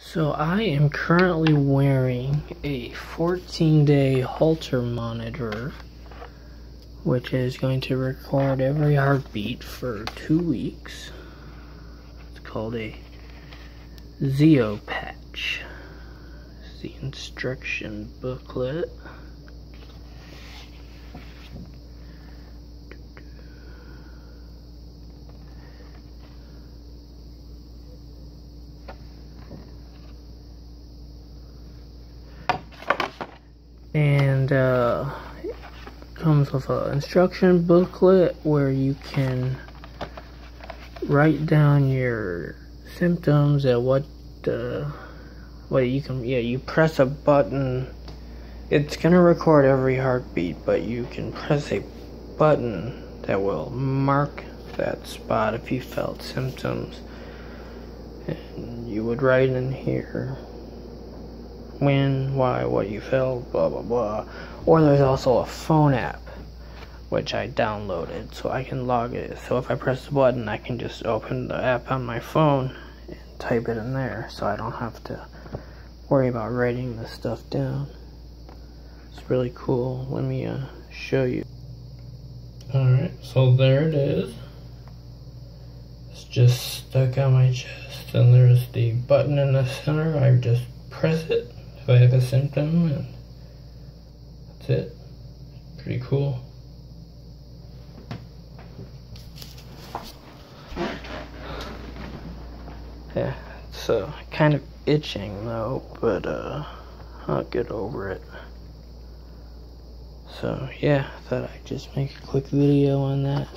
So I am currently wearing a 14 day Holter monitor, which is going to record every heartbeat for two weeks. It's called a Zio patch. It's the instruction booklet. And uh, comes with an instruction booklet where you can write down your symptoms and what uh, what you can yeah you press a button. It's gonna record every heartbeat but you can press a button that will mark that spot if you felt symptoms. And you would write in here when, why, what you felt, blah blah blah. Or there's also a phone app which I downloaded so I can log it. So if I press the button, I can just open the app on my phone and type it in there so I don't have to worry about writing the stuff down. It's really cool. Let me uh, show you. Alright, so there it is. It's just stuck on my chest and there's the button in the center. I just press it I have a symptom and that's it. Pretty cool. Yeah, it's uh, kind of itching though, but uh, I'll get over it. So yeah, I thought I'd just make a quick video on that.